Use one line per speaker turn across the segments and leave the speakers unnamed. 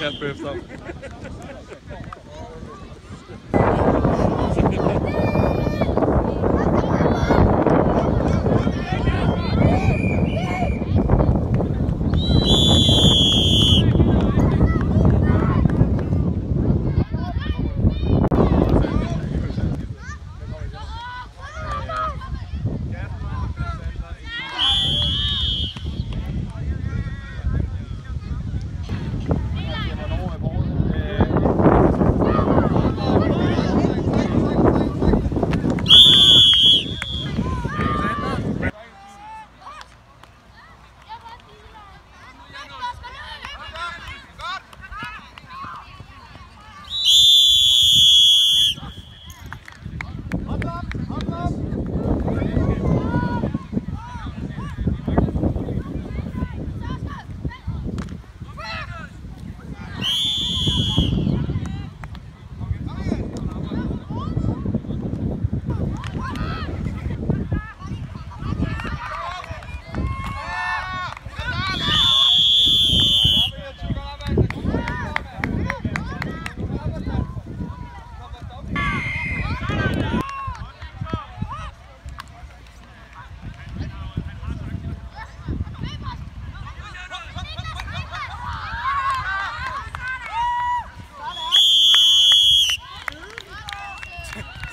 Kasper efter.
Seriøst.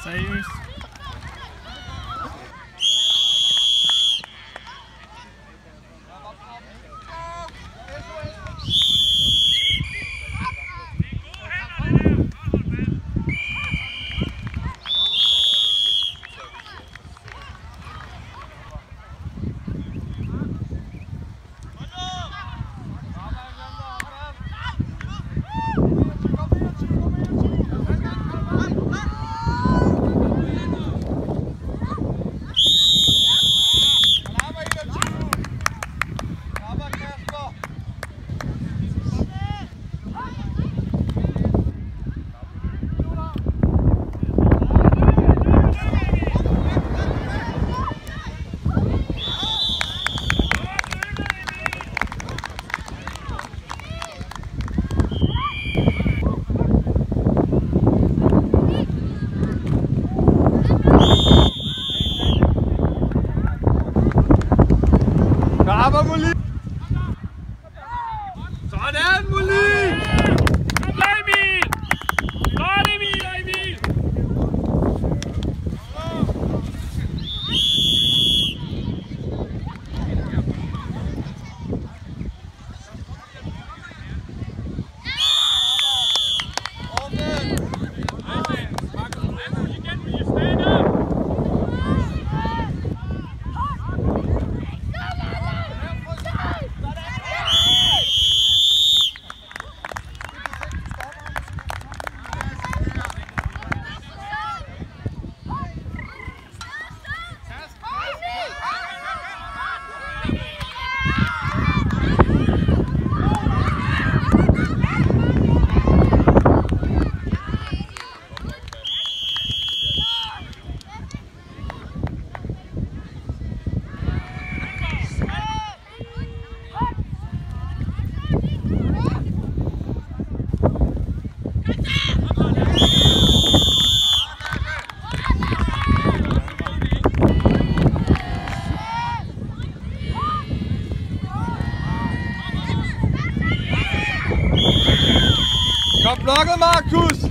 Bravo,
Vamos,
Lima! flokket, Markus!